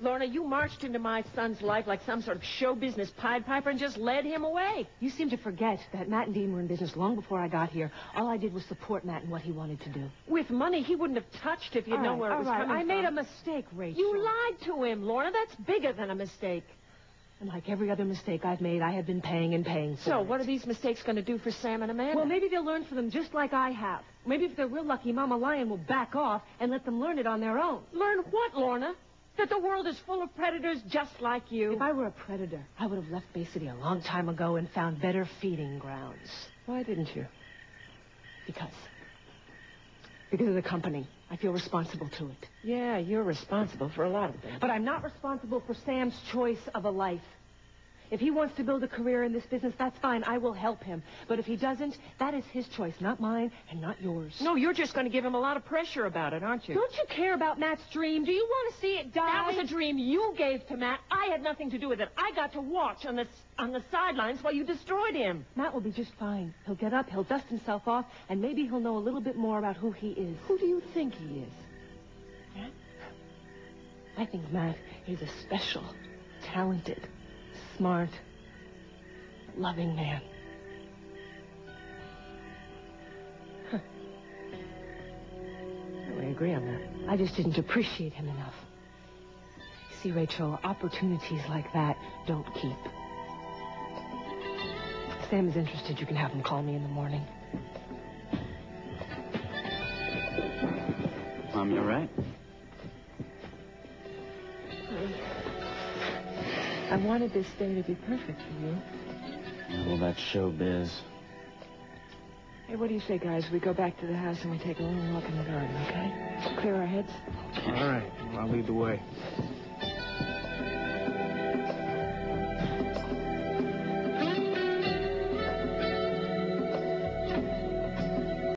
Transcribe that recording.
Lorna, you marched into my son's life like some sort of show business Pied Piper and just led him away. You seem to forget that Matt and Dean were in business long before I got here. All I did was support Matt in what he wanted to do. With money he wouldn't have touched if you'd All known right, where it was right. coming I from. made a mistake, Rachel. You lied to him, Lorna. That's bigger than a mistake. And like every other mistake I've made, I have been paying and paying for So, it. what are these mistakes going to do for Sam and Amanda? Well, maybe they'll learn from them just like I have. Maybe if they're real lucky, Mama Lion will back off and let them learn it on their own. Learn what, Lorna? That the world is full of predators just like you. If I were a predator, I would have left Bay City a long time ago and found better feeding grounds. Why didn't you? Because. Because of the company. I feel responsible to it. Yeah, you're responsible for a lot of things. But I'm not responsible for Sam's choice of a life. If he wants to build a career in this business, that's fine. I will help him. But if he doesn't, that is his choice, not mine and not yours. No, you're just going to give him a lot of pressure about it, aren't you? Don't you care about Matt's dream? Do you want to see it die? That was a dream you gave to Matt. I had nothing to do with it. I got to watch on the on the sidelines while you destroyed him. Matt will be just fine. He'll get up, he'll dust himself off, and maybe he'll know a little bit more about who he is. Who do you think he is? I think Matt is a special, talented, smart, loving man. We agree on that. I just didn't appreciate him enough. See, Rachel, opportunities like that don't keep. If Sam is interested, you can have him call me in the morning. Mom, you're all right? I wanted this day to be perfect for you. Well, that's showbiz. Hey, what do you say, guys? We go back to the house and we take a long walk in the garden, okay? Clear our heads? All right. I'll lead the way.